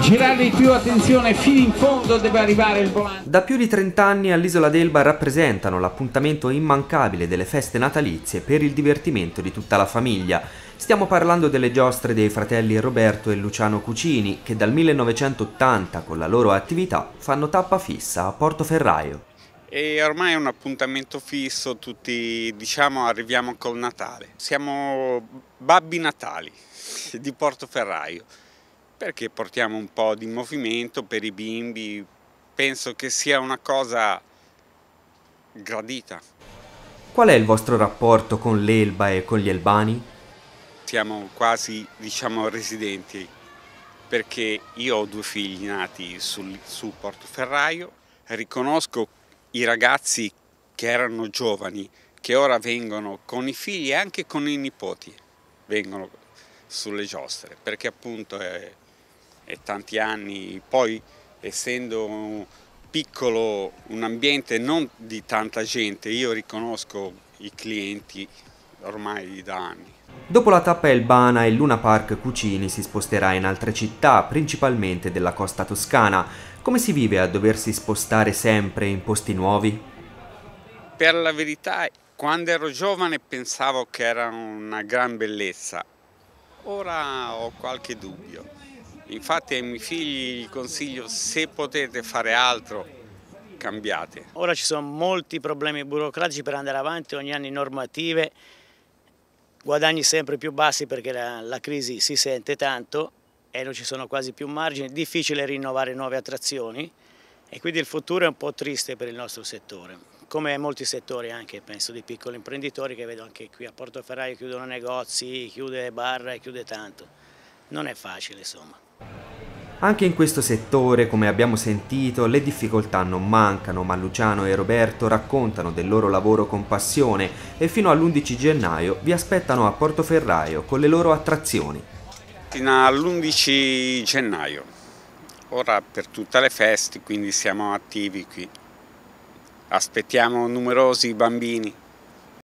girare di più, attenzione, fino in fondo deve arrivare il volante. Da più di 30 anni all'Isola d'Elba rappresentano l'appuntamento immancabile delle feste natalizie per il divertimento di tutta la famiglia. Stiamo parlando delle giostre dei fratelli Roberto e Luciano Cucini che dal 1980 con la loro attività fanno tappa fissa a Portoferraio. E ormai è un appuntamento fisso, tutti diciamo arriviamo col Natale. Siamo babbi natali di Portoferraio perché portiamo un po' di movimento per i bimbi, penso che sia una cosa gradita. Qual è il vostro rapporto con l'Elba e con gli Elbani? Siamo quasi, diciamo, residenti, perché io ho due figli nati sul, su Portoferraio, riconosco i ragazzi che erano giovani, che ora vengono con i figli e anche con i nipoti, vengono sulle giostre, perché appunto è, e tanti anni, poi essendo piccolo, un ambiente non di tanta gente, io riconosco i clienti ormai da anni. Dopo la tappa Elbana, il Luna Park Cucini si sposterà in altre città, principalmente della costa toscana. Come si vive a doversi spostare sempre in posti nuovi? Per la verità, quando ero giovane pensavo che era una gran bellezza. Ora ho qualche dubbio. Infatti ai miei figli consiglio se potete fare altro cambiate. Ora ci sono molti problemi burocratici per andare avanti, ogni anno normative, guadagni sempre più bassi perché la, la crisi si sente tanto e non ci sono quasi più margini, difficile rinnovare nuove attrazioni e quindi il futuro è un po' triste per il nostro settore, come molti settori anche, penso di piccoli imprenditori che vedo anche qui a Portoferraio chiudono negozi, chiude bar chiude tanto, non è facile insomma. Anche in questo settore, come abbiamo sentito, le difficoltà non mancano, ma Luciano e Roberto raccontano del loro lavoro con passione e fino all'11 gennaio vi aspettano a Portoferraio con le loro attrazioni. Fino all'11 gennaio, ora per tutte le feste, quindi siamo attivi qui. Aspettiamo numerosi bambini.